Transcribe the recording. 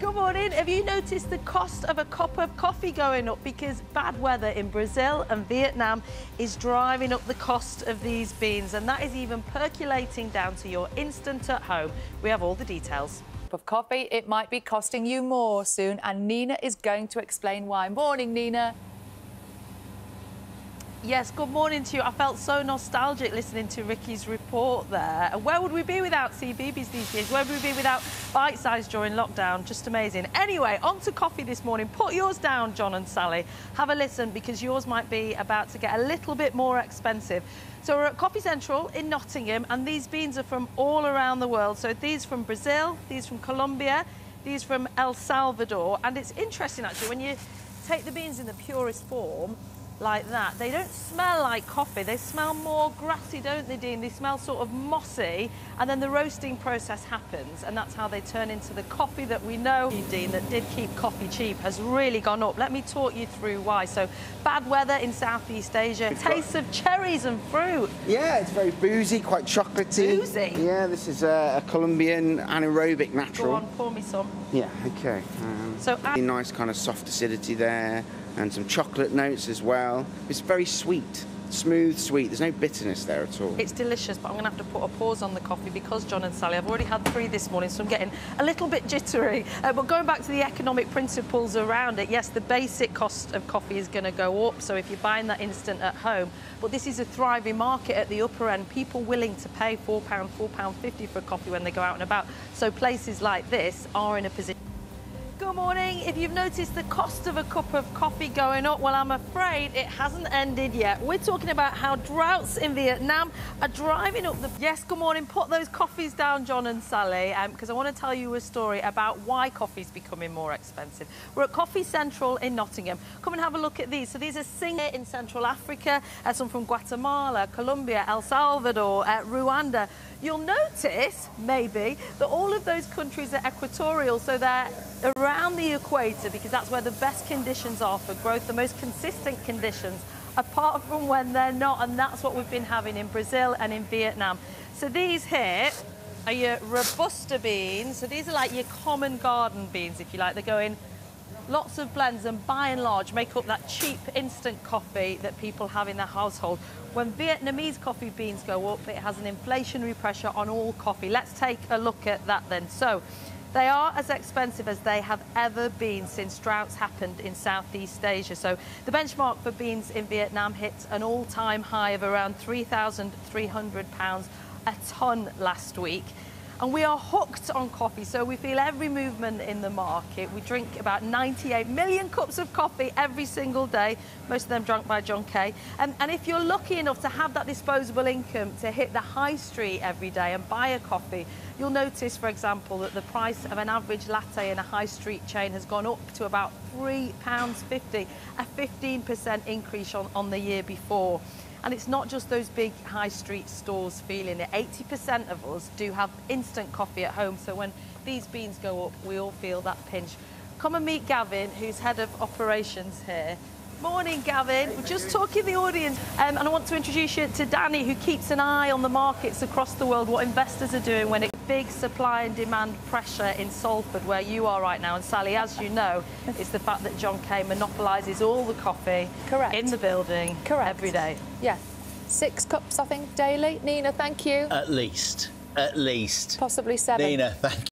Good morning. Have you noticed the cost of a cup of coffee going up because bad weather in Brazil and Vietnam is driving up the cost of these beans and that is even percolating down to your instant at home. We have all the details. of coffee, it might be costing you more soon, and Nina is going to explain why. Morning, Nina. Yes, good morning to you. I felt so nostalgic listening to Ricky's report there. Where would we be without CBeebies these days? Where would we be without Bitesize during lockdown? Just amazing. Anyway, on to coffee this morning. Put yours down, Jon and Sally. Have a listen because yours might be about to get a little bit more expensive. So we're at Coffee Central in Nottingham and these beans are from all around the world. So these from Brazil, these from Colombia, these from El Salvador. And it's interesting actually when you take the beans in the purest form, like that. They don't smell like coffee, they smell more grassy, don't they, Dean? They smell sort of mossy, and then the roasting process happens, and that's how they turn into the coffee that we know, Dean, that did keep coffee cheap, has really gone up. Let me talk you through why. So, bad weather in Southeast Asia, tastes of cherries and fruit. Yeah, it's very boozy, quite chocolatey. Boozy? Yeah, this is a, a Colombian anaerobic natural. Go on, pour me some. Yeah, okay. Um, So, really nice kind of soft acidity there, and some chocolate notes as well. It's very sweet, smooth, sweet. There's no bitterness there at all. It's delicious, but I'm going to have to put a pause on the coffee because Jon and Sally, I've already had three this morning, so I'm getting a little bit jittery. Uh, but going back to the economic principles around it, yes, the basic cost of coffee is going to go up. So if you're buying that instant at home, but this is a thriving market at the upper end, people willing to pay £4, £4.50 for a coffee when they go out and about. So places like this are in a position. Good morning. If you've noticed the cost of a cup of coffee going up, well, I'm afraid it hasn't ended yet. We're talking about how droughts in Vietnam are driving up the. Yes, good morning. Put those coffees down, Jon and Sally, because I want to tell you a story about why coffee's becoming more expensive. We're at Coffee Central in Nottingham. Come and have a look at these. So these are Singh in Central Africa, uh, some from Guatemala, Colombia, El Salvador, uh, Rwanda. You'll notice, maybe, that all of those countries are equatorial, so they're around the equator because that's where the best conditions are for growth, the most consistent conditions, apart from when they're not, and that's what we've been having in Brazil and in Vietnam. So these here are your Robusta beans. So these are like your common garden beans, if you like. They're going lots of blends and by and large make up that cheap instant coffee that people have in their household. When Vietnamese coffee beans go up, it has an inflationary pressure on all coffee. Let's take a look at that then. So they are as expensive as they have ever been since droughts happened in Southeast Asia. So the benchmark for beans in Vietnam hit an all-time high of around £3,300 a tonne last week. And we are hooked on coffee, so we feel every movement in the market. We drink about 98 million cups of coffee every single day, most of them drunk by Jon Kay. And, and if you're lucky enough to have that disposable income to hit the high street every day and buy a coffee, you'll notice, for example, that the price of an average latte in a high street chain has gone up to about £3.50, a 15% increase on, on the year before. And it's not just those big high street stores feeling it. 80% of us do have instant coffee at home. So when these beans go up, we all feel that pinch. Come and meet Gavin, who's head of operations here. Good morning, Gavin. We're just talking to the audience, um, and I want to introduce you to Danny, who keeps an eye on the markets across the world, what investors are doing when it's big supply and demand pressure in Salford, where you are right now. And Sally, as you know, it's the fact that Jon Kay monopolises all the coffee Correct. in the building Correct. every day. Yeah. Six cups, I think, daily. Nina, thank you. At least. At least. Possibly seven. Nina, thank